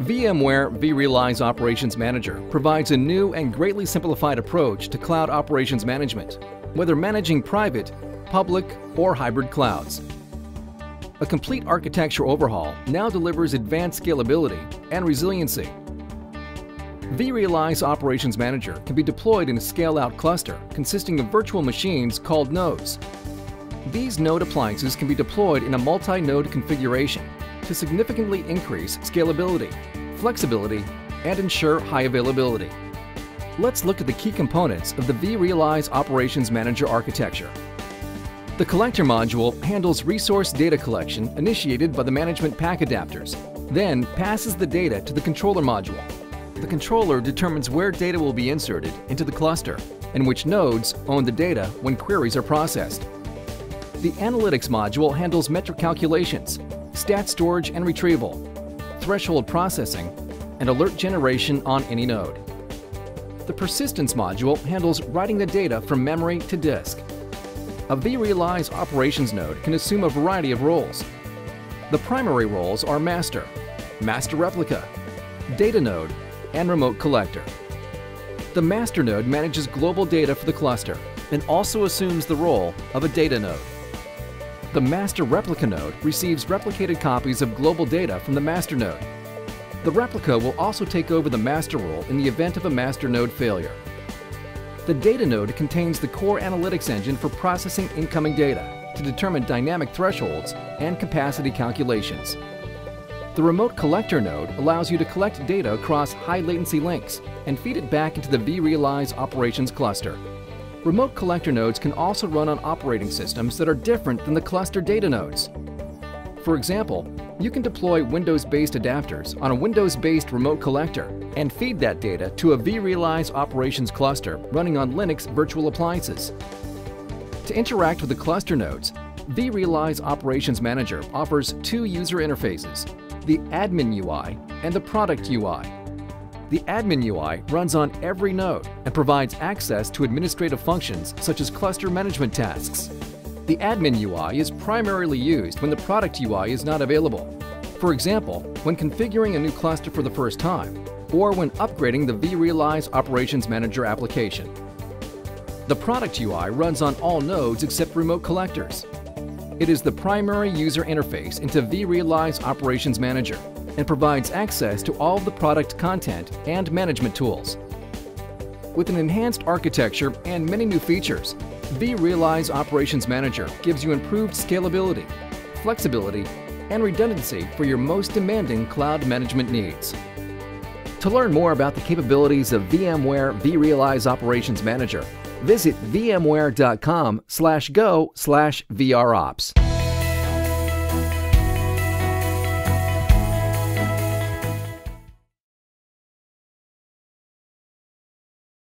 VMware vRealize Operations Manager provides a new and greatly simplified approach to cloud operations management, whether managing private, public, or hybrid clouds. A complete architecture overhaul now delivers advanced scalability and resiliency. vRealize Operations Manager can be deployed in a scale-out cluster consisting of virtual machines called nodes. These node appliances can be deployed in a multi-node configuration to significantly increase scalability, flexibility, and ensure high availability. Let's look at the key components of the vRealize Operations Manager architecture. The collector module handles resource data collection initiated by the management pack adapters, then passes the data to the controller module. The controller determines where data will be inserted into the cluster and which nodes own the data when queries are processed. The analytics module handles metric calculations, stat storage and retrieval, threshold processing, and alert generation on any node. The persistence module handles writing the data from memory to disk. A vRealize operations node can assume a variety of roles. The primary roles are master, master replica, data node, and remote collector. The master node manages global data for the cluster and also assumes the role of a data node. The master replica node receives replicated copies of global data from the master node. The replica will also take over the master role in the event of a master node failure. The data node contains the core analytics engine for processing incoming data to determine dynamic thresholds and capacity calculations. The remote collector node allows you to collect data across high latency links and feed it back into the vRealize operations cluster. Remote collector nodes can also run on operating systems that are different than the cluster data nodes. For example, you can deploy Windows-based adapters on a Windows-based remote collector and feed that data to a vRealize operations cluster running on Linux virtual appliances. To interact with the cluster nodes, vRealize Operations Manager offers two user interfaces, the Admin UI and the Product UI. The admin UI runs on every node and provides access to administrative functions such as cluster management tasks. The admin UI is primarily used when the product UI is not available. For example, when configuring a new cluster for the first time, or when upgrading the vRealize Operations Manager application. The product UI runs on all nodes except remote collectors. It is the primary user interface into vRealize Operations Manager and provides access to all of the product content and management tools. With an enhanced architecture and many new features, vRealize Operations Manager gives you improved scalability, flexibility, and redundancy for your most demanding cloud management needs. To learn more about the capabilities of VMware vRealize Operations Manager, visit vmware.com/go/vrops.